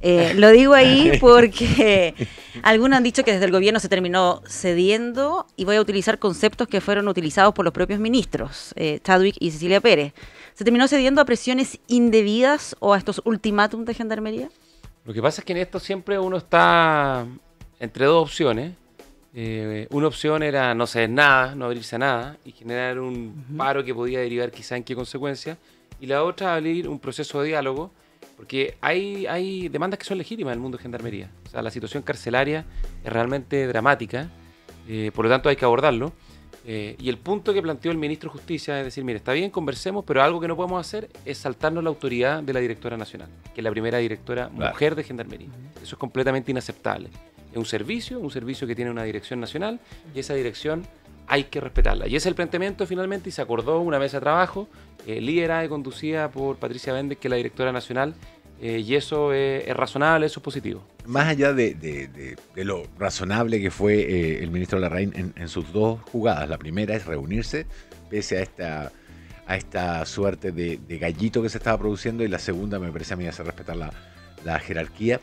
Eh, lo digo ahí porque algunos han dicho que desde el gobierno se terminó cediendo y voy a utilizar conceptos que fueron utilizados por los propios ministros, eh, Chadwick y Cecilia Pérez. ¿Se terminó cediendo a presiones indebidas o a estos ultimátums de gendarmería? Lo que pasa es que en esto siempre uno está entre dos opciones. Eh, una opción era no ceder nada, no abrirse a nada y generar un paro que podía derivar quizá en qué consecuencia. Y la otra, abrir un proceso de diálogo porque hay, hay demandas que son legítimas en el mundo de gendarmería. O sea, la situación carcelaria es realmente dramática, eh, por lo tanto hay que abordarlo. Eh, y el punto que planteó el ministro de Justicia es decir, mire, está bien, conversemos, pero algo que no podemos hacer es saltarnos la autoridad de la directora nacional, que es la primera directora mujer de gendarmería. Eso es completamente inaceptable. Es un servicio, un servicio que tiene una dirección nacional y esa dirección hay que respetarla. Y ese es el planteamiento finalmente y se acordó una mesa de trabajo, eh, liderada y conducida por Patricia Méndez, que es la directora nacional, eh, y eso es, razonable, eso es positivo. Más allá de, lo razonable que fue eh, el ministro Larraín en, en, sus dos jugadas, la primera es reunirse, pese a esta, a esta suerte de, gallito que se estaba produciendo, y la segunda me parece a mí hacer respetar la, la jerarquía.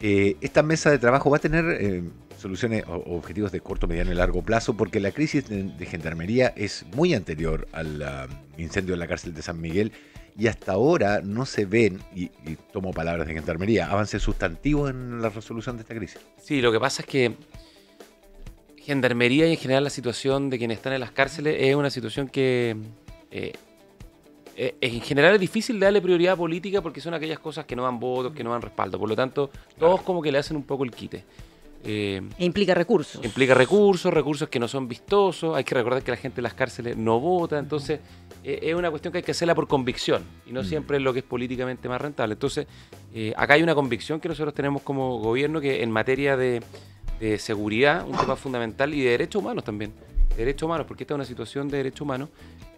Esta mesa de trabajo va a tener soluciones o objetivos de corto, mediano y largo plazo, porque la crisis de, gendarmería es muy anterior al um, incendio de la cárcel de San Miguel y hasta ahora no se ven, y, tomo palabras de gendarmería, avances sustantivos en la resolución de esta crisis. Sí, lo que pasa es que gendarmería y en general la situación de quienes están en las cárceles es una situación que eh, eh, en general es difícil darle prioridad política porque son aquellas cosas que no dan votos, que no dan respaldo. Por lo tanto, todos como que le hacen un poco el quite. Eh, e implica recursos. Implica recursos, recursos que no son vistosos. Hay que recordar que la gente en las cárceles no vota. Entonces, eh, es una cuestión que hay que hacerla por convicción y no mm. siempre es lo que es políticamente más rentable. Entonces, eh, acá hay una convicción que nosotros tenemos como gobierno que en materia de, seguridad, un tema fundamental y de derechos humanos también. derechos humanos, porque esta es una situación de derechos humanos,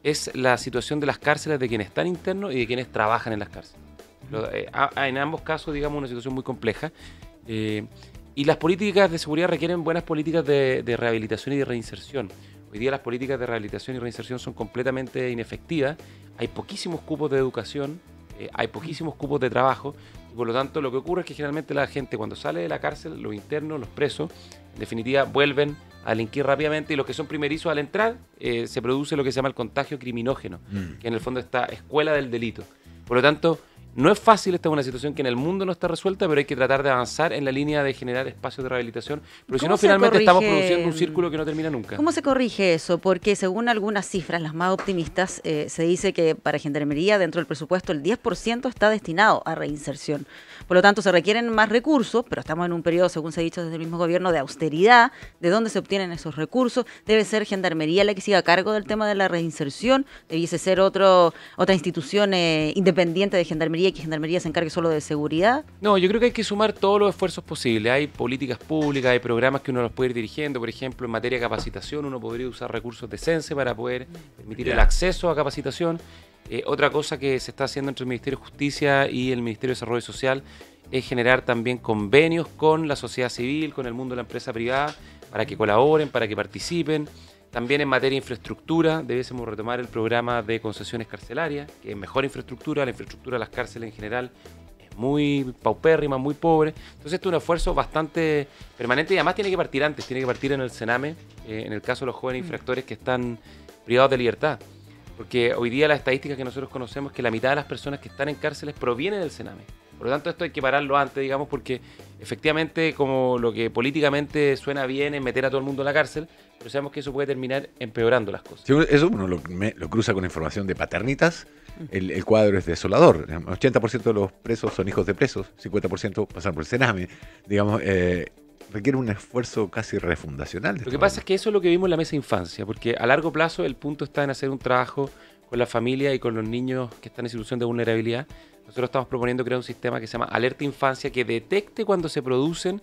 es la situación de las cárceles de quienes están internos y de quienes trabajan en las cárceles. en ambos casos, digamos, una situación muy compleja. Y las políticas de seguridad requieren buenas políticas de, rehabilitación y de reinserción. Hoy día las políticas de rehabilitación y reinserción son completamente inefectivas. Hay poquísimos cupos de educación, eh, hay poquísimos cupos de trabajo. Y por lo tanto, lo que ocurre es que generalmente la gente cuando sale de la cárcel, los internos, los presos, en definitiva, vuelven a delinquir rápidamente y los que son primerizos al entrar, eh, se produce lo que se llama el contagio criminógeno, mm. que en el fondo está escuela del delito. Por lo tanto, no es fácil, esta es una situación que en el mundo no está resuelta, pero hay que tratar de avanzar en la línea de generar espacios de rehabilitación, pero si no, finalmente estamos produciendo un círculo que no termina nunca. ¿Cómo se corrige eso? Porque según algunas cifras, las más optimistas, eh, se dice que para Gendarmería, dentro del presupuesto, el 10% está destinado a reinserción. Por lo tanto, se requieren más recursos, pero estamos en un periodo, según se ha dicho desde el mismo gobierno, de austeridad. ¿De dónde se obtienen esos recursos? Debe ser Gendarmería la que siga a cargo del tema de la reinserción. Debiese ser otro, otra institución eh, independiente de Gendarmería y que Gendarmería se encargue solo de seguridad? No, yo creo que hay que sumar todos los esfuerzos posibles. Hay políticas públicas, hay programas que uno los puede ir dirigiendo. Por ejemplo, en materia de capacitación, uno podría usar recursos de CENSE para poder permitir el acceso a capacitación. Eh, otra cosa que se está haciendo entre el Ministerio de Justicia y el Ministerio de Desarrollo Social es generar también convenios con la sociedad civil, con el mundo de la empresa privada, para que colaboren, para que participen. También en materia de infraestructura, debiésemos retomar el programa de concesiones carcelarias, que es mejor infraestructura, la infraestructura de las cárceles en general es muy paupérrima, muy pobre. Entonces, esto es un esfuerzo bastante permanente y además tiene que partir antes, tiene que partir en el Sename, eh, en el caso de los jóvenes mm. infractores que están privados de libertad. Porque hoy día la estadística que nosotros conocemos es que la mitad de las personas que están en cárceles provienen del Sename. Por lo tanto, esto hay que pararlo antes, digamos, porque efectivamente, como lo que políticamente suena bien es meter a todo el mundo en la cárcel, pero sabemos que eso puede terminar empeorando las cosas. eso uno lo, cruza con información de paternitas. El, cuadro es desolador. 80% de los presos son hijos de presos, 50% pasan por el Sename. Digamos, eh, requiere un esfuerzo casi refundacional. Lo que pasa es que eso es lo que vimos en la mesa de infancia, porque a largo plazo el punto está en hacer un trabajo con la familia y con los niños que están en situación de vulnerabilidad nosotros estamos proponiendo crear un sistema que se llama Alerta Infancia que detecte cuando se producen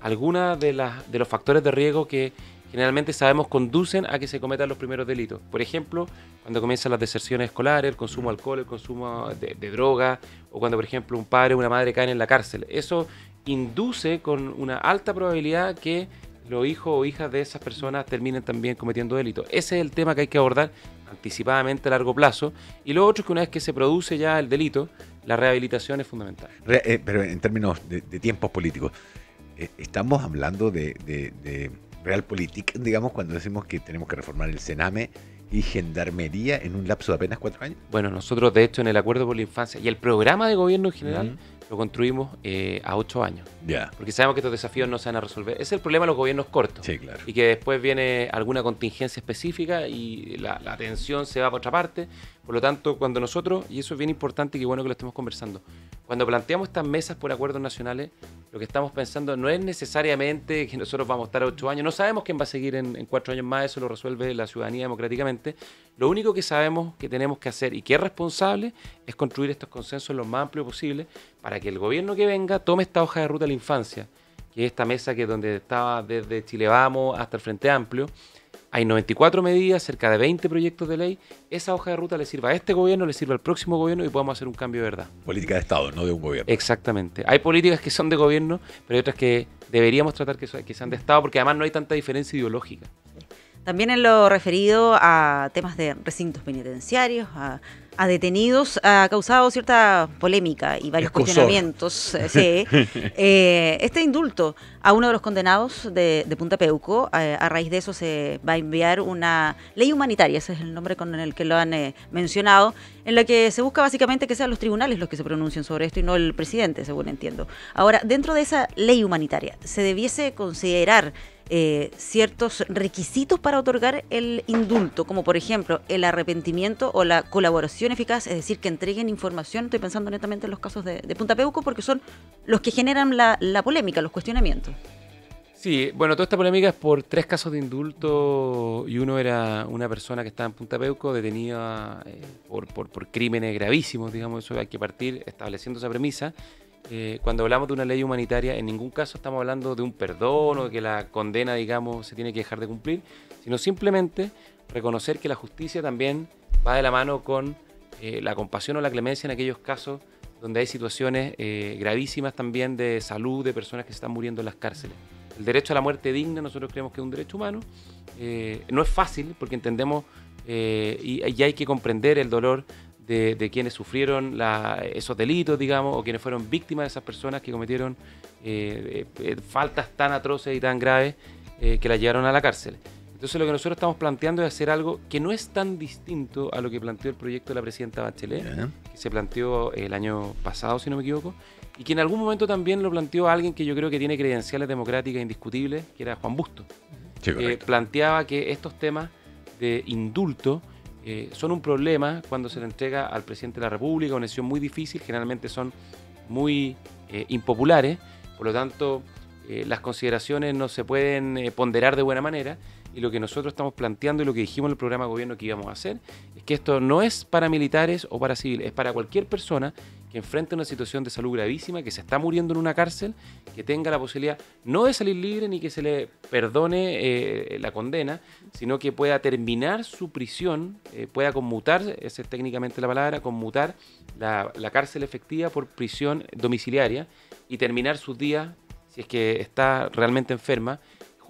algunas de, de los factores de riesgo que generalmente sabemos conducen a que se cometan los primeros delitos. Por ejemplo, cuando comienzan las deserciones escolares, el consumo de alcohol, el consumo de, de droga, o cuando, por ejemplo, un padre o una madre caen en la cárcel. Eso induce con una alta probabilidad que los hijos o hijas de esas personas terminen también cometiendo delitos. Ese es el tema que hay que abordar anticipadamente a largo plazo. Y lo otro es que una vez que se produce ya el delito, la rehabilitación es fundamental. Eh, pero en términos de, tiempos políticos, eh, estamos hablando de, de realpolitik, digamos, cuando decimos que tenemos que reformar el Sename y Gendarmería en un lapso de apenas cuatro años. Bueno, nosotros de hecho en el Acuerdo por la Infancia y el programa de gobierno en general lo construimos eh, a ocho años. Ya. Porque sabemos que estos desafíos no se van a resolver. Es el problema de los gobiernos cortos. Sí, claro. Y que después viene alguna contingencia específica y la, la atención se va para otra parte. Por lo tanto, cuando nosotros, y eso es bien importante y qué bueno que lo estemos conversando, cuando planteamos estas mesas por acuerdos nacionales, lo que estamos pensando no es necesariamente que nosotros vamos a estar ocho años, no sabemos quién va a seguir en, cuatro años más, eso lo resuelve la ciudadanía democráticamente. Lo único que sabemos que tenemos que hacer y que es responsable es construir estos consensos lo más amplio posible para que el gobierno que venga tome esta hoja de ruta a la infancia, que es esta mesa que donde estaba desde Chile Vamos hasta el Frente Amplio, hay 94 medidas, cerca de 20 proyectos de ley. Esa hoja de ruta le sirve a este gobierno, le sirve al próximo gobierno y podemos hacer un cambio de verdad. Política de Estado, no de un gobierno. Exactamente. Hay políticas que son de gobierno, pero hay otras que deberíamos tratar que, sean de Estado porque además no hay tanta diferencia ideológica. También en lo referido a temas de recintos penitenciarios, a a detenidos ha causado cierta polémica y varios cuestionamientos. Eh, eh, este indulto a uno de los condenados de, Punta Peuco, eh, a raíz de eso se va a enviar una ley humanitaria, ese es el nombre con el que lo han mencionado, en la que se busca básicamente que sean los tribunales los que se pronuncien sobre esto y no el presidente, según entiendo. Ahora, dentro de esa ley humanitaria, ¿se debiese considerar eh, ciertos requisitos para otorgar el indulto, como por ejemplo el arrepentimiento o la colaboración eficaz, es decir, que entreguen información, estoy pensando netamente en los casos de, Punta Peuco, porque son los que generan la, polémica, los cuestionamientos. Sí, bueno, toda esta polémica es por tres casos de indulto y uno era una persona que estaba en Punta Peuco detenida eh, por, por, por, crímenes gravísimos, digamos, eso hay que partir estableciendo esa premisa. Eh, cuando hablamos de una ley humanitaria, en ningún caso estamos hablando de un perdón o de que la condena, digamos, se tiene que dejar de cumplir, sino simplemente reconocer que la justicia también va de la mano con eh, la compasión o la clemencia en aquellos casos donde hay situaciones eh, gravísimas también de salud de personas que se están muriendo en las cárceles. El derecho a la muerte digna nosotros creemos que es un derecho humano. no es fácil porque entendemos y, y, hay que comprender el dolor de, quienes sufrieron esos delitos, digamos, o quienes fueron víctimas de esas personas que cometieron eh, eh, faltas tan atroces y tan graves eh, que la llevaron a la cárcel. Entonces lo que nosotros estamos planteando es hacer algo que no es tan distinto a lo que planteó el proyecto de la presidenta Bachelet, que se planteó el año pasado, si no me equivoco, y que en algún momento también lo planteó alguien que yo creo que tiene credenciales democráticas indiscutibles, que era Juan Busto. que planteaba que estos temas de indulto eh, son un problema cuando se le entrega al presidente de la República, una decisión muy difícil, generalmente son muy eh, impopulares, por lo tanto eh, las consideraciones no se pueden ponderar de buena manera y lo que nosotros estamos planteando y lo que dijimos en el programa de gobierno que íbamos a hacer es que esto no es para militares o para civiles, es para cualquier persona que enfrente una situación de salud gravísima, que se está muriendo en una cárcel, que tenga la posibilidad no de salir libre ni que se le perdone eh, la condena, sino que pueda terminar su prisión, eh, pueda conmutar, esa es técnicamente la palabra, conmutar la, la cárcel efectiva por prisión domiciliaria y terminar sus días, si es que está realmente enferma,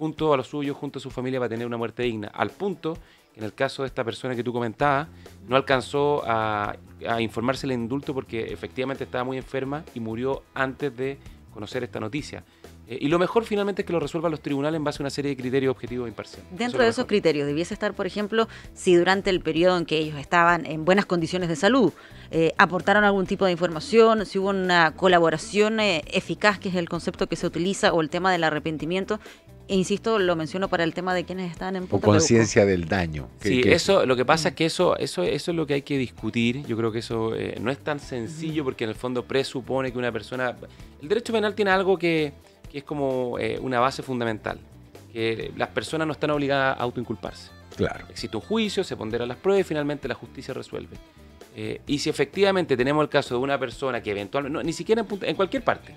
junto a los suyos, junto a su familia, para tener una muerte digna. Al punto que en el caso de esta persona que tú comentabas, no alcanzó a, informarse el indulto porque efectivamente estaba muy enferma y murió antes de conocer esta noticia. Eh, y lo mejor finalmente es que lo resuelvan los tribunales en base a una serie de criterios objetivos e imparciales. Dentro de esos criterios, debiese estar, por ejemplo, si durante el periodo en que ellos estaban en buenas condiciones de salud, eh, aportaron algún tipo de información, si hubo una colaboración eh, eficaz, que es el concepto que se utiliza, o el tema del arrepentimiento, e insisto, lo menciono para el tema de quienes están en Punta O conciencia del daño. sí, eso, lo que pasa es que eso, eso, eso es lo que hay que discutir. Yo creo que eso eh, no es tan sencillo porque en el fondo presupone que una persona... El derecho penal tiene algo que, es como eh, una base fundamental, que las personas no están obligadas a autoinculparse. Claro. Existe un juicio, se ponderan las pruebas y finalmente la justicia resuelve. Eh, y si efectivamente tenemos el caso de una persona que eventualmente, ni siquiera en, en cualquier parte,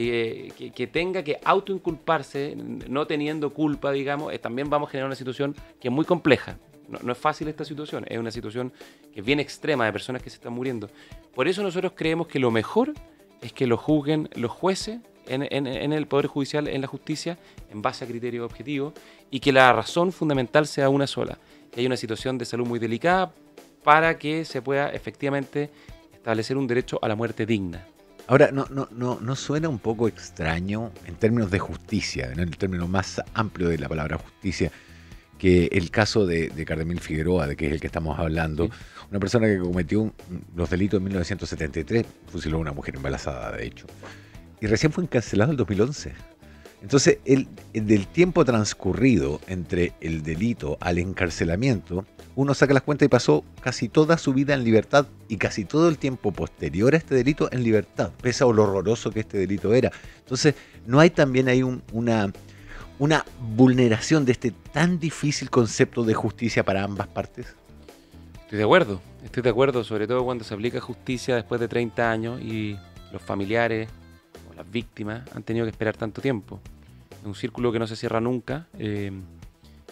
eh, que, tenga que autoinculparse, no teniendo culpa, digamos, eh, también vamos a generar una situación que es muy compleja. No, es fácil esta situación, es una situación que es bien extrema de personas que se están muriendo. Por eso nosotros creemos que lo mejor es que lo juzguen los jueces en, en, el Poder Judicial, en la justicia, en base a criterios objetivos, y que la razón fundamental sea una sola. que hay una situación de salud muy delicada para que se pueda efectivamente establecer un derecho a la muerte digna. Ahora, ¿no, no, no, ¿no suena un poco extraño en términos de justicia, en el término más amplio de la palabra justicia, que el caso de, de Cardemil Figueroa, de que es el que estamos hablando, una persona que cometió los delitos en 1973, fusiló a una mujer embarazada, de hecho, y recién fue encarcelado en 2011. Entonces, el, del tiempo transcurrido entre el delito al encarcelamiento, uno saca las cuentas y pasó casi toda su vida en libertad y casi todo el tiempo posterior a este delito en libertad, pese a lo horroroso que este delito era. Entonces, ¿no hay también ahí una, una vulneración de este tan difícil concepto de justicia para ambas partes? Estoy de acuerdo, estoy de acuerdo, sobre todo cuando se aplica justicia después de 30 años y los familiares las víctimas han tenido que esperar tanto tiempo. Es un círculo que no se cierra nunca eh,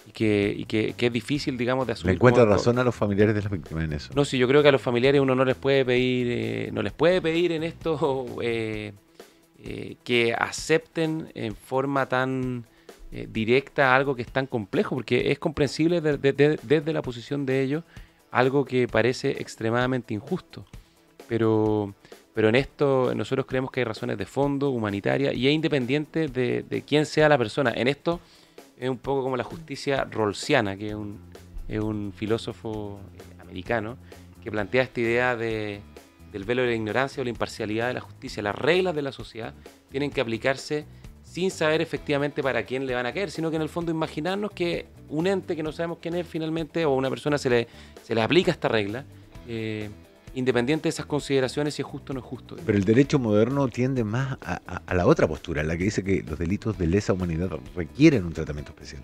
y, que, es difícil, digamos, de asumir. ¿Le encuentra razón a los familiares de las víctimas en eso? No, sí, yo creo que a los familiares uno no les puede pedir, eh, no les puede pedir en esto eh, que acepten en forma tan directa algo que es tan complejo, porque es comprensible desde la posición de ellos algo que parece extremadamente injusto. Pero pero en esto nosotros creemos que hay razones de fondo, humanitarias, y es independiente de, quién sea la persona. En esto es un poco como la justicia rolsiana, que es un, filósofo eh, americano, que plantea esta idea de, del velo de la ignorancia o la imparcialidad de la justicia. Las reglas de la sociedad tienen que aplicarse sin saber efectivamente para quién le van a caer, sino que en el fondo imaginarnos que un ente que no sabemos quién es finalmente, o una persona se le, se le aplica esta regla, eh, independiente de esas consideraciones si es justo o no es justo. Pero el derecho moderno tiende más a, la otra postura, la que dice que los delitos de lesa humanidad requieren un tratamiento especial.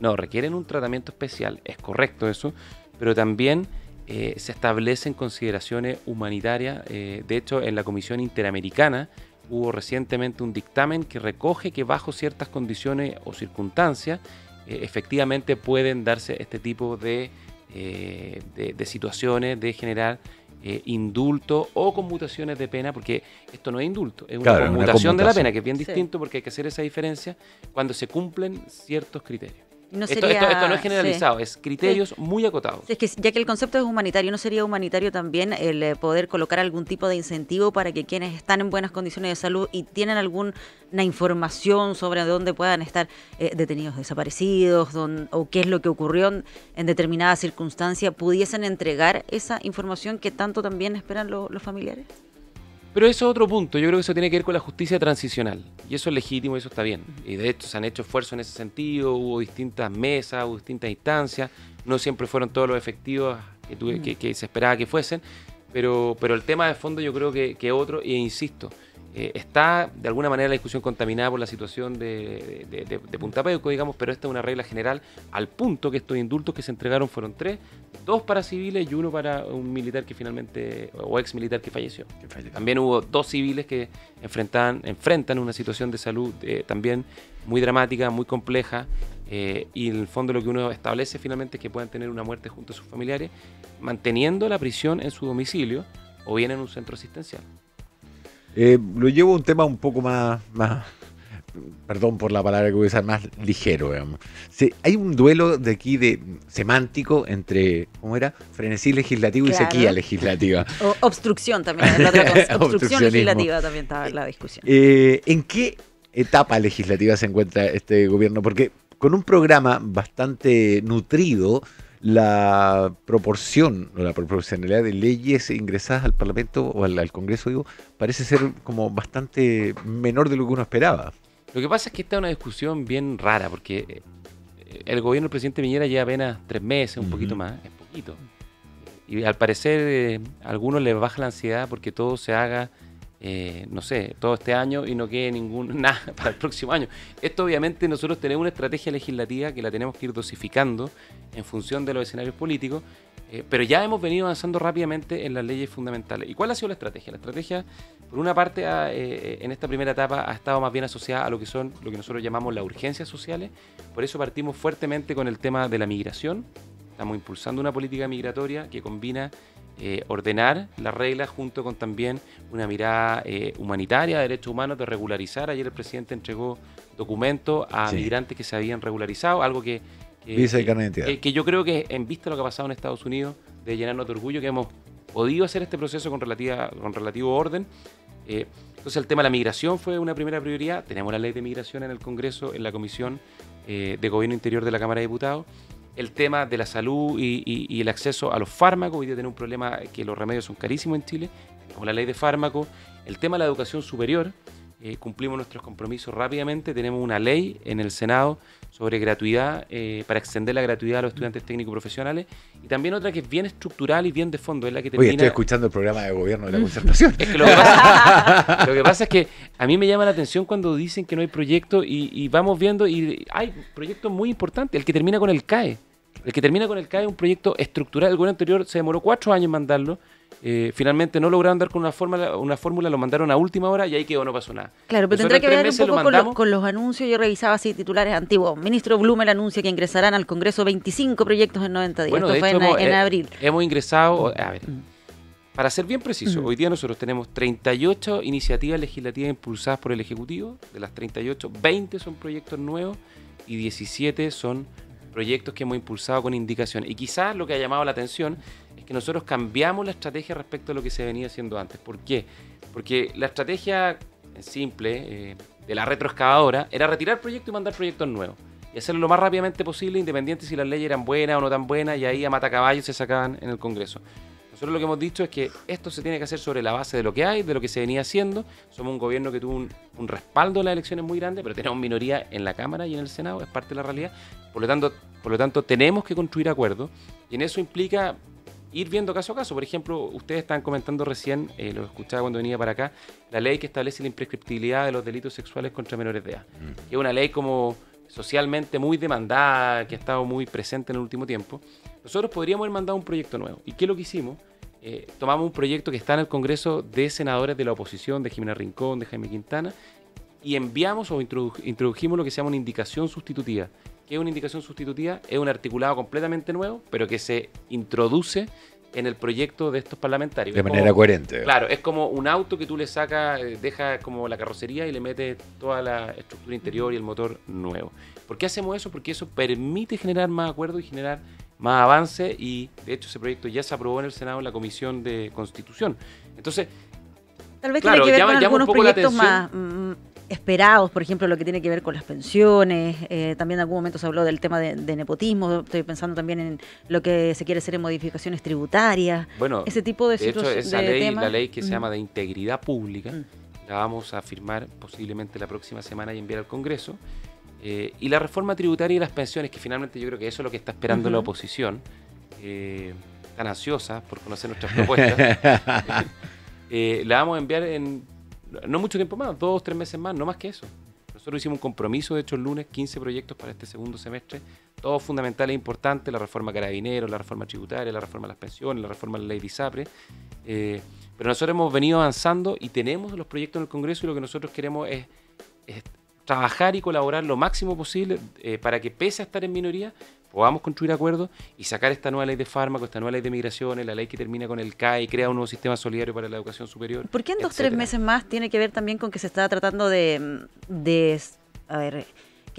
No, requieren un tratamiento especial, es correcto eso, pero también eh, se establecen consideraciones humanitarias. Eh, de hecho, en la Comisión Interamericana hubo recientemente un dictamen que recoge que bajo ciertas condiciones o circunstancias, eh, efectivamente pueden darse este tipo de, de situaciones de generar eh, indulto o conmutaciones de pena, porque esto no es indulto, es una, conmutación, de la pena, que es bien distinto porque hay que hacer esa diferencia cuando se cumplen ciertos criterios esto, no es generalizado, es criterios muy acotados. Es que ya que el concepto es humanitario, ¿no sería humanitario también el eh, poder colocar algún tipo de incentivo para que quienes están en buenas condiciones de salud y tienen alguna información sobre dónde puedan estar eh, detenidos desaparecidos o qué es lo que ocurrió en, determinada circunstancia, pudiesen entregar esa información que tanto también esperan los familiares? Pero eso es otro punto. Yo creo que eso tiene que ver con la justicia transicional. Y eso es legítimo y eso está bien. Y de hecho se han hecho esfuerzos en ese sentido. Hubo distintas mesas, hubo distintas instancias. No siempre fueron todos los efectivos que, que, se esperaba que fuesen. Pero, pero el tema de fondo yo creo que, que otro. E insisto, eh, está de alguna manera la discusión contaminada por la situación de, de, Punta Peuco, digamos, pero esta es una regla general al punto que estos indultos que se entregaron fueron tres, dos para civiles y uno para un militar que finalmente, o ex militar que falleció. También hubo dos civiles que enfrentan, enfrentan una situación de salud eh, también muy dramática, muy compleja, eh, y en el fondo lo que uno establece finalmente es que puedan tener una muerte junto a sus familiares, manteniendo la prisión en su domicilio o bien en un centro asistencial. Eh, lo llevo a un tema un poco más, más, perdón por la palabra que voy a usar, más ligero. hay un duelo de aquí de semántico entre, ¿cómo era? Frenesí legislativo y sequía legislativa. O obstrucción también. obstrucción legislativa también estaba en la discusión. Eh, ¿En qué etapa legislativa se encuentra este gobierno? Porque con un programa bastante nutrido, la proporción o la proporcionalidad de leyes ingresadas al Parlamento o al, Congreso, digo, parece ser como bastante menor de lo que uno esperaba. Lo que pasa es que esta es una discusión bien rara, porque eh, el gobierno del presidente Miñera lleva apenas tres meses, un poquito más, es poquito. Y al parecer eh, a algunos les baja la ansiedad porque todo se haga eh, no sé, todo este año y no quede ningún nada para el próximo año. Esto obviamente nosotros tenemos una estrategia legislativa que la tenemos que ir dosificando en función de los escenarios políticos, eh, pero ya hemos venido avanzando rápidamente en las leyes fundamentales. ¿Y cuál ha sido la estrategia? La estrategia, por una parte, eh, en esta primera etapa ha estado más bien asociada a lo que son lo que nosotros llamamos las urgencias sociales, por eso partimos fuertemente con el tema de la migración. Estamos impulsando una política migratoria que combina eh, ordenar las reglas junto con también una mirada eh, humanitaria de derechos humanos de regularizar. Ayer el presidente entregó documentos a migrantes que se habían regularizado, algo que que, Visa y que- yo creo que en vista de lo que ha pasado en Estados Unidos, de llenarnos de orgullo que hemos podido hacer este proceso con, relativa, con relativo orden. Eh, entonces el tema de la migración fue una primera prioridad. Tenemos la ley de migración en el Congreso, en la Comisión eh, de Gobierno Interior de la Cámara de Diputados. El tema de la salud y, el acceso a los fármacos. Hoy día tenemos un problema que los remedios son carísimos en Chile. Con la ley de fármacos. El tema de la educación superior. Eh, cumplimos nuestros compromisos rápidamente. Tenemos una ley en el Senado sobre gratuidad, eh, para extender la gratuidad a los estudiantes técnicos profesionales. Y también otra que es bien estructural y bien de fondo, es la que Oye, termina... estoy escuchando el programa de gobierno de la concertación. Es que lo que, pasa, lo que pasa es que a mí me llama la atención cuando dicen que no hay proyecto y, y vamos viendo y hay proyectos muy importantes. El que termina con el CAE. El que termina con el CAE es un proyecto estructural. El gobierno anterior se demoró cuatro años en mandarlo. Eh, finalmente no lograron dar con una fórmula, una fórmula, lo mandaron a última hora y ahí quedó, no pasó nada. Claro, pero Nosotros tendrá en que ver un meses lo poco con, lo- mandamos. con los anuncios. Yo revisaba así titulares antiguos. Ministro Blumel anuncia que ingresarán al Congreso 25 proyectos en 90 días. Bueno, Esto de fue hecho, en, hemos, en eh, abril. Hemos ingresado, a ver, Mm. para ser bien preciso, Ujú. hoy día nosotros tenemos 38 iniciativas legislativas impulsadas por el Ejecutivo. De las 38, 20 son proyectos nuevos y 17 son proyectos que hemos impulsado con indicación. Y quizás lo que ha llamado la atención que nosotros cambiamos la estrategia respecto a lo que se venía haciendo antes. ¿Por qué? Porque la estrategia eh, simple eh, de la retroexcavadora era retirar proyectos y mandar proyectos nuevos. Y hacerlo lo más rápidamente posible, independiente si las leyes eran buenas o no tan buenas, y ahí a matacaballos se sacaban en el Congreso. Nosotros lo que hemos dicho es que esto se tiene que hacer sobre la base de lo que hay, de lo que se venía haciendo. Somos un gobierno que tuvo un, respaldo en las elecciones muy grande, pero tenemos minoría en la Cámara y en el Senado, es parte de la realidad. Por lo tanto, por lo tanto tenemos que construir acuerdos y en eso implica ir viendo caso a caso. Por ejemplo, ustedes estaban comentando recién, eh, lo escuchaba cuando venía para acá, la ley que establece la imprescriptibilidad de los delitos sexuales contra menores de edad. Que es una ley como socialmente muy demandada, que ha estado muy presente en el último tiempo. Nosotros podríamos haber mandado un proyecto nuevo. ¿Y qué es lo que hicimos? Eh, tomamos un proyecto que está en el Congreso de senadores de la oposición, de Jimena Rincón, de Jaime Quintana, y enviamos o introdu- introdujimos lo que se llama una indicación sustitutiva. ¿Qué es una indicación sustitutiva? Es un articulado completamente nuevo, pero que se introduce en el proyecto de estos parlamentarios. De Es como- manera coherente. Claro, es como un auto que tú le sacas, eh, dejas como la carrocería y le metes toda la estructura interior y el motor nuevo. ¿Por qué hacemos eso? Porque eso permite generar más acuerdos y generar más avance y de hecho ese proyecto ya se aprobó en el Senado en la Comisión de Constitución. Entonces, Tal vez claro, tiene que ver llama- con llama un algunos poco la proyectos más atención. mm, esperados, por ejemplo, lo que tiene que ver con las pensiones. eh, también en algún momento se habló del tema de, de nepotismo. Estoy pensando también en lo que se quiere hacer en modificaciones tributarias. bueno, Ese tipo de, de hecho esa de ley, temas. la ley que se llama de integridad pública, Mm. la vamos a firmar posiblemente la próxima semana y enviar al Congreso. Eh, y la reforma tributaria y las pensiones, que finalmente yo creo que eso es lo que está esperando la oposición, eh, tan ansiosa por conocer nuestras propuestas, eh, la vamos a enviar en no mucho tiempo más, dos, tres meses más, no más que eso. Nosotros hicimos un compromiso, de hecho, el lunes, 15 proyectos para este segundo semestre, todos fundamentales e importantes, la reforma carabinero, la reforma tributaria, la reforma de las pensiones, la reforma de la ley de ISAPRE. eh, pero nosotros hemos venido avanzando y tenemos los proyectos en el Congreso y lo que nosotros queremos es, trabajar y colaborar lo máximo posible eh, para que, pese a estar en minoría, podamos construir acuerdos y sacar esta nueva ley de fármacos, esta nueva ley de migraciones, la ley que termina con el CAE y crea un nuevo sistema solidario para la educación superior. ¿Por qué en dos, tres etcétera. meses más tiene que ver también con que se está tratando de, de, a ver,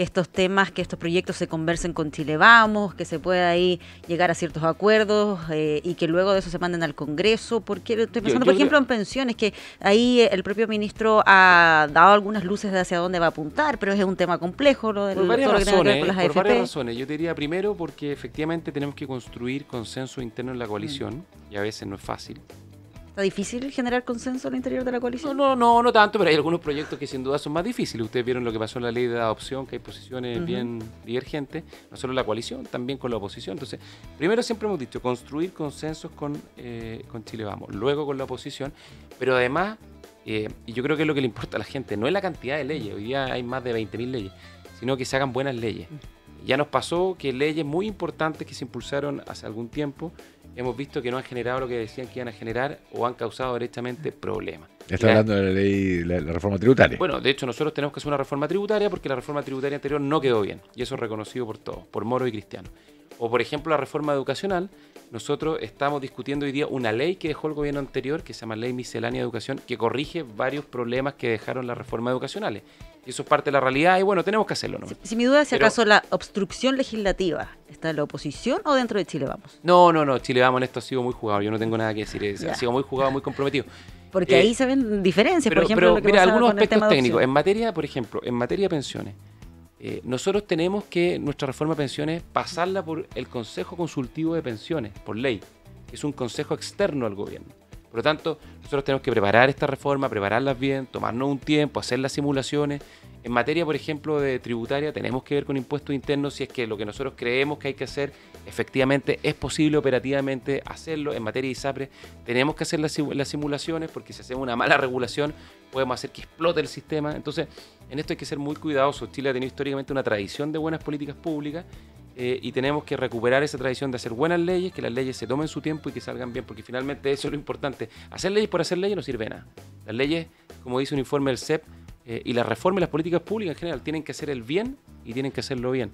que estos temas, que estos proyectos se conversen con Chile Vamos, que se pueda ahí llegar a ciertos acuerdos eh, y que luego de eso se manden al Congreso? Porque estoy pensando, yo por ejemplo, creo- en pensiones, que ahí el propio ministro ha dado algunas luces de hacia dónde va a apuntar, pero es un tema complejo, lo del, Por varias todo lo que tiene que ver razones, con las por varias razones. Yo te diría primero porque efectivamente tenemos que construir consenso interno en la coalición Mm. y a veces no es fácil. ¿Está difícil generar consenso al interior de la No, coalición? no, no, no tanto, pero hay algunos proyectos que sin duda son más difíciles. Ustedes vieron lo que pasó en la ley de adopción, que hay posiciones bien divergentes, no solo la coalición, también con la oposición. Entonces, primero siempre hemos dicho, construir consensos con, eh, con Chile Vamos, luego con la oposición, pero además, eh, y yo creo que es lo que le importa a la gente, no es la cantidad de leyes, hoy día hay más de 20.000 leyes, sino que se hagan buenas leyes. Ya nos pasó que leyes muy importantes que se impulsaron hace algún tiempo, hemos visto que no han generado lo que decían que iban a generar o han causado derechamente problemas. Está La- hablando de la ley, la, la reforma tributaria. bueno, de hecho nosotros tenemos que hacer una reforma tributaria porque la reforma tributaria anterior no quedó bien y eso es reconocido por todos, por Moro y Cristiano. O por ejemplo la reforma educacional, nosotros estamos discutiendo hoy día una ley que dejó el gobierno anterior, que se llama Ley Miscelánea de Educación, que corrige varios problemas que dejaron las reformas educacionales. Y eso es parte de la realidad y bueno, tenemos que hacerlo. ¿no? Si, mi duda es si acaso la obstrucción legislativa está en la oposición o dentro de Chile Vamos. No, no, no, Chile Vamos en esto ha sido muy jugado, yo no tengo nada que decir, ha sido muy jugado, muy comprometido. Porque ahí eh, se ven diferencias, por ejemplo, pero, mira, algunos aspectos técnicos. En materia, por ejemplo, en materia de pensiones, eh, nosotros tenemos que nuestra reforma de pensiones pasarla por el Consejo Consultivo de Pensiones, por ley, es un consejo externo al gobierno. Por lo tanto, nosotros tenemos que preparar esta reforma, prepararlas bien, tomarnos un tiempo, hacer las simulaciones. En materia, por ejemplo, de tributaria, tenemos que ver con impuestos internos si es que lo que nosotros creemos que hay que hacer, efectivamente es posible operativamente hacerlo. En materia de ISAPRE, tenemos que hacer las, simulaciones porque si hacemos una mala regulación, podemos hacer que explote el sistema. Entonces, en esto hay que ser muy cuidadosos. Chile ha tenido históricamente una tradición de buenas políticas públicas eh, y tenemos que recuperar esa tradición de hacer buenas leyes, que las leyes se tomen su tiempo y que salgan bien, porque finalmente eso es lo importante. Hacer leyes por hacer leyes no sirve nada. Las leyes, como dice un informe del CEP, eh, y las reformas y las políticas públicas en general tienen que hacer el bien y tienen que hacerlo bien.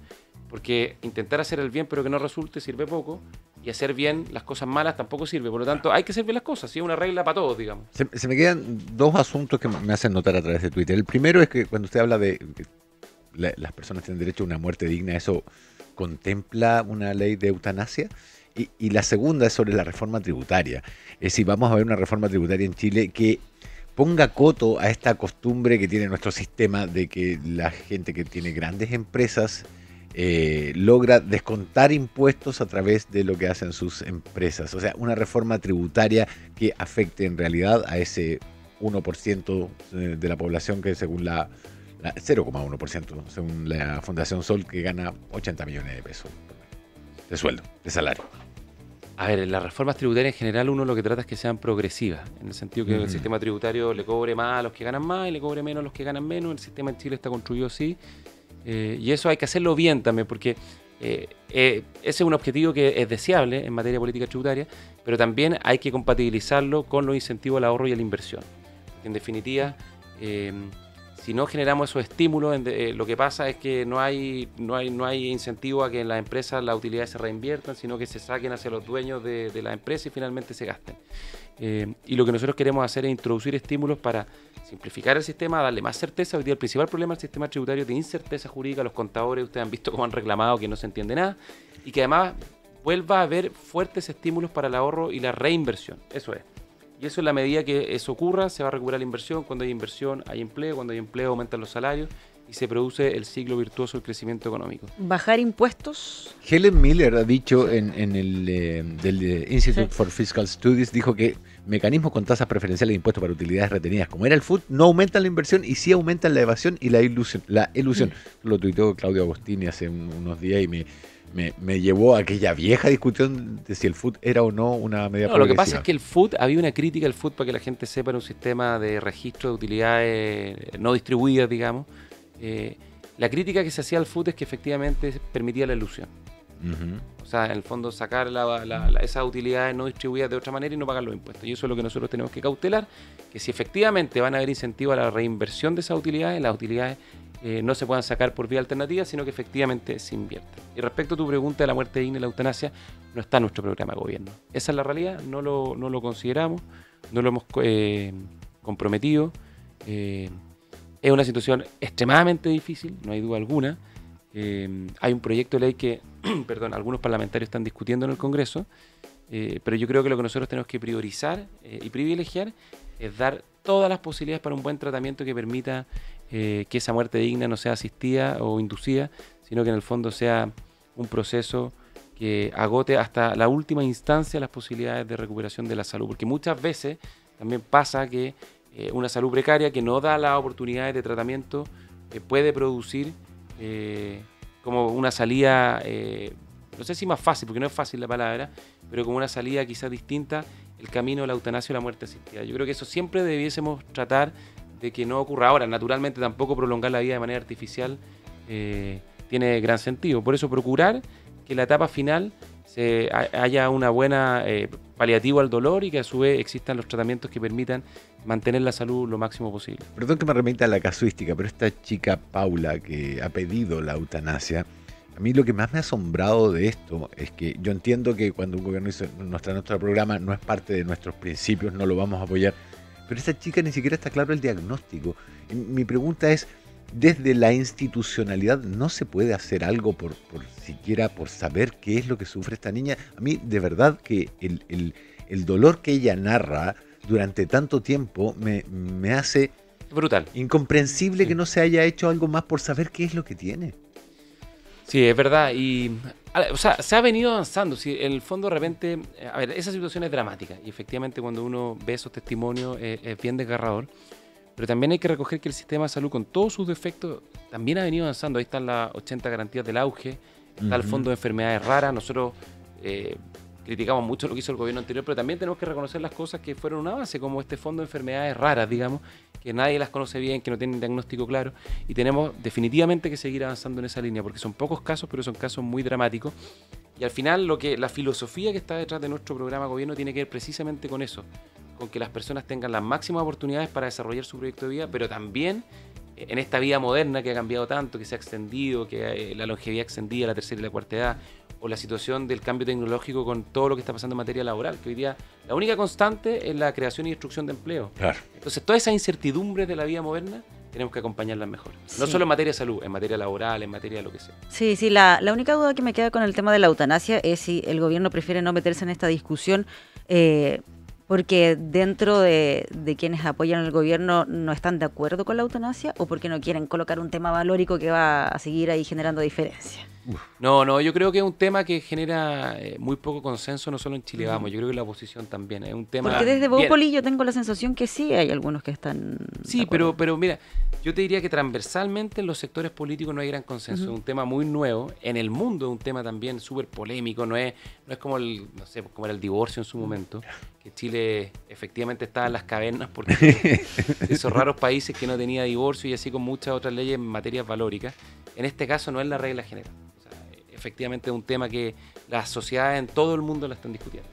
Porque intentar hacer el bien pero que no resulte sirve poco y hacer bien las cosas malas tampoco sirve. Por lo tanto, hay que hacer bien las cosas. Es una regla para todos, digamos. Se, me quedan dos asuntos que me hacen notar a través de Twitter. El primero es que cuando usted habla de que las personas tienen derecho a una muerte digna, eso contempla una ley de eutanasia. Y, la segunda es sobre la reforma tributaria. Es si vamos a ver una reforma tributaria en Chile que ponga coto a esta costumbre que tiene nuestro sistema de que la gente que tiene grandes empresas eh, logra descontar impuestos a través de lo que hacen sus empresas. O sea, una reforma tributaria que afecte en realidad a ese 1% de la población que según la 0,1% según la Fundación Sol, que gana 80 millones de pesos de sueldo, de salario. A ver, en las reformas tributarias en general uno lo que trata es que sean progresivas, en el sentido que el sistema tributario le cobre más a los que ganan más y le cobre menos a los que ganan menos. El sistema en Chile está construido así. Eh, y eso hay que hacerlo bien también, porque eh, eh, ese es un objetivo que es deseable en materia de política tributaria, pero también hay que compatibilizarlo con los incentivos al ahorro y a la inversión. En definitiva, si no generamos esos estímulos, lo que pasa es que no hay, no, hay, no hay incentivo a que en las empresas las utilidades se reinviertan, sino que se saquen hacia los dueños de, la empresa y finalmente se gasten. Eh, y lo que nosotros queremos hacer es introducir estímulos para simplificar el sistema, darle más certeza. Hoy día el principal problema del sistema tributario es de incerteza jurídica. Los contadores, ustedes han visto cómo han reclamado que no se entiende nada. Y que además vuelva a haber fuertes estímulos para el ahorro y la reinversión. Eso es. Y eso en la medida que eso ocurra, se va a recuperar la inversión. Cuando hay inversión, hay empleo. Cuando hay empleo, aumentan los salarios y se produce el ciclo virtuoso del crecimiento económico. ¿Bajar impuestos? Helen Miller ha dicho en, el eh, del eh, Institute for Fiscal Studies, dijo que mecanismos con tasas preferenciales de impuestos para utilidades retenidas, como era el food, no aumentan la inversión y sí aumentan la evasión y la ilusión. La ilusión. Mm. Lo tuiteó Claudio Agostini hace unos días y me, me, llevó a aquella vieja discusión de si el food era o no una medida no, Lo que pasa es que el food, había una crítica al food para que la gente sepa, era un sistema de registro de utilidades no distribuidas, digamos. Eh, la crítica que se hacía al food es que efectivamente permitía la ilusión. O sea, en el fondo sacar esas utilidades no distribuidas de otra manera y no pagar los impuestos. Y eso es lo que nosotros tenemos que cautelar, que si efectivamente van a haber incentivos a la reinversión de esas utilidades, las utilidades eh, no se puedan sacar por vía alternativa, sino que efectivamente se invierta. Y respecto a tu pregunta de la muerte digna y la eutanasia, no está en nuestro programa de gobierno. Esa es la realidad, no lo, no lo consideramos, no lo hemos eh, comprometido. Eh, es una situación extremadamente difícil, no hay duda alguna. hay un proyecto de ley que, perdón, algunos parlamentarios están discutiendo en el Congreso, pero yo creo que lo que nosotros tenemos que priorizar y privilegiar es dar todas las posibilidades para un buen tratamiento que permita eh, que esa muerte digna no sea asistida o inducida, sino que en el fondo sea un proceso que agote hasta la última instancia las posibilidades de recuperación de la salud. Porque muchas veces también pasa que eh, una salud precaria que no da las oportunidades de tratamiento eh, puede producir como una salida, no sé si más fácil, porque no es fácil la palabra, pero como una salida quizás distinta, el camino de la eutanasia o la muerte asistida. Yo creo que eso siempre debiésemos tratar de que no ocurra ahora. Naturalmente tampoco prolongar la vida de manera artificial eh, tiene gran sentido. Por eso procurar que la etapa final se, haya una buena eh, paliativo al dolor y que a su vez existan los tratamientos que permitan mantener la salud lo máximo posible. Perdón que me remita a la casuística, pero esta chica Paula que ha pedido la eutanasia, A mí lo que más me ha asombrado de esto es que yo entiendo que cuando un gobierno dice nuestro programa no es parte de nuestros principios, no lo vamos a apoyar, pero esta chica ni siquiera está claro el diagnóstico. Mi pregunta es, desde la institucionalidad no se puede hacer algo por, por siquiera por saber qué es lo que sufre esta niña. A mí de verdad que el, el, el dolor que ella narra durante tanto tiempo me, me hace brutal incomprensible que no se haya hecho algo más por saber qué es lo que tiene. Sí, es verdad. Y, o sea, se ha venido avanzando. Si en el fondo, de repente, a ver, esa situación es dramática. Y efectivamente, cuando uno ve esos testimonios, es bien desgarrador. Pero también hay que recoger que el sistema de salud, con todos sus defectos, también ha venido avanzando. Ahí están las 80 garantías del auge, está el fondo de enfermedades raras. Nosotros eh, criticamos mucho lo que hizo el gobierno anterior, pero también tenemos que reconocer las cosas que fueron una base, como este fondo de enfermedades raras, digamos, que nadie las conoce bien, que no tienen diagnóstico claro. Y tenemos definitivamente que seguir avanzando en esa línea, porque son pocos casos, pero son casos muy dramáticos. Y al final, lo que la filosofía que está detrás de nuestro programa de gobierno tiene que ver precisamente con eso con que las personas tengan las máximas oportunidades para desarrollar su proyecto de vida, pero también eh, en esta vida moderna que ha cambiado tanto, que se ha extendido, que eh, la longevidad extendida, la tercera y la cuarta edad, o la situación del cambio tecnológico con todo lo que está pasando en materia laboral, que hoy día la única constante es la creación y destrucción de empleo. Entonces, toda esa incertidumbre de la vida moderna tenemos que acompañarlas mejor. No solo en materia de salud, en materia laboral, en materia de lo que sea. Sí, sí, la, la única duda que me queda con el tema de la eutanasia es si el gobierno prefiere no meterse en esta discusión. Eh, porque dentro de, quienes apoyan al gobierno no están de acuerdo con la eutanasia o porque no quieren colocar un tema valórico que va a seguir ahí generando diferencias. No, no, yo creo que es un tema que genera eh, muy poco consenso, no solo en Chile, vamos, yo creo que la oposición también. Es un tema. Porque desde Bópoli yo tengo la sensación que sí hay algunos que están. Sí, pero, pero mira, yo te diría que transversalmente en los sectores políticos no hay gran consenso. Es un tema muy nuevo. En el mundo es un tema también súper polémico. No es, no es como el, no sé, como era el divorcio en su momento. Que Chile efectivamente estaba en las cavernas porque esos raros países que no tenía divorcio y así con muchas otras leyes en materias valóricas. En este caso no es la regla general efectivamente es un tema que las sociedades en todo el mundo la están discutiendo.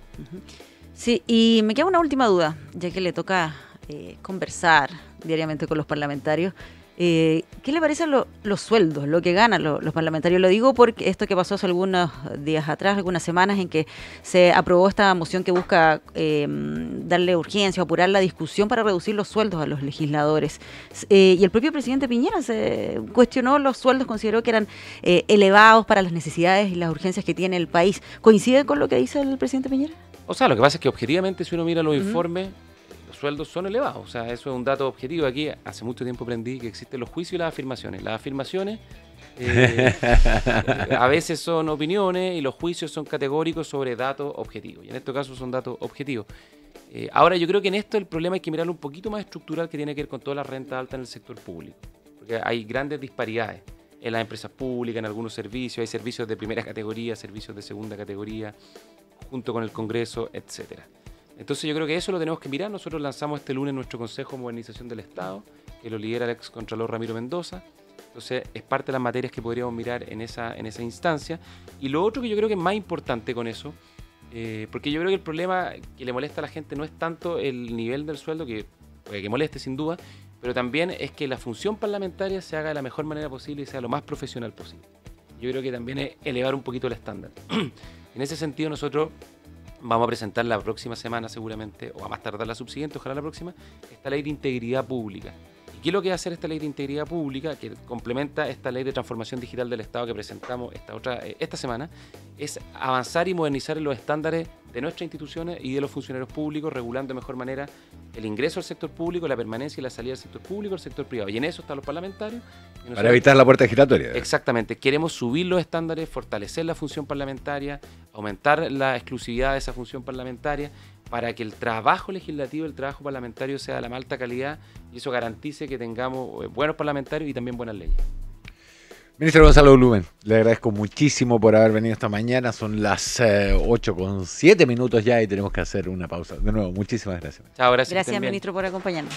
Sí, y me queda una última duda, ya que le toca eh, conversar diariamente con los parlamentarios. Eh, ¿Qué le parecen los sueldos, lo que ganan los parlamentarios? Lo digo porque esto que pasó hace algunos días atrás, algunas semanas, en que se aprobó esta moción que busca eh, darle urgencia apurar la discusión para reducir los sueldos a los legisladores. Eh, y el propio presidente Piñera se cuestionó los sueldos, consideró que eran elevados para las necesidades y las urgencias que tiene el país. ¿Coincide con lo que dice el presidente Piñera? O sea, lo que pasa es que objetivamente, si uno mira los informes, sueldos son elevados. O sea, eso es un dato objetivo. Aquí hace mucho tiempo aprendí que existen los juicios y las afirmaciones. Las afirmaciones eh, a veces son opiniones y los juicios son categóricos sobre datos objetivos. Y en este caso son datos objetivos. Eh, ahora, yo creo que en esto el problema hay que mirarlo un poquito más estructural que tiene que ver con toda la renta alta en el sector público. Porque hay grandes disparidades en las empresas públicas, en algunos servicios. Hay servicios de primera categoría, servicios de segunda categoría, junto con el Congreso, etcétera. Entonces yo creo que eso lo tenemos que mirar. Nosotros lanzamos este lunes nuestro Consejo de Modernización del Estado, que lo lidera el ex Contralor Ramiro Mendoza. Entonces es parte de las materias que podríamos mirar en esa, en esa instancia. Y lo otro que yo creo que es más importante con eso, eh, porque yo creo que el problema que le molesta a la gente no es tanto el nivel del sueldo, que que moleste sin duda, pero también es que la función parlamentaria se haga de la mejor manera posible y sea lo más profesional posible. Yo creo que también es elevar un poquito el estándar. en ese sentido nosotros vamos a presentar la próxima semana seguramente, o a más tardar la subsiguiente, ojalá la próxima, esta ley de integridad pública. ¿Y qué es lo que va a hacer esta ley de integridad pública, que complementa esta ley de transformación digital del Estado que presentamos esta, otra, eh, esta semana? Es avanzar y modernizar los estándares de nuestras instituciones y de los funcionarios públicos, regulando de mejor manera el ingreso al sector público, la permanencia y la salida del sector público, al sector privado. Y en eso están los parlamentarios. Para evitar la puerta giratoria. Exactamente. Queremos subir los estándares, fortalecer la función parlamentaria, aumentar la exclusividad de esa función parlamentaria para que el trabajo legislativo, el trabajo parlamentario sea de la más alta calidad y eso garantice que tengamos eh, buenos parlamentarios y también buenas leyes. Ministro Gonzalo Blumen, le agradezco muchísimo por haber venido esta mañana. Son las 8 eh, con 7 minutos ya y tenemos que hacer una pausa. De nuevo, muchísimas gracias. Chao, gracias. Gracias, ministro, por acompañarnos.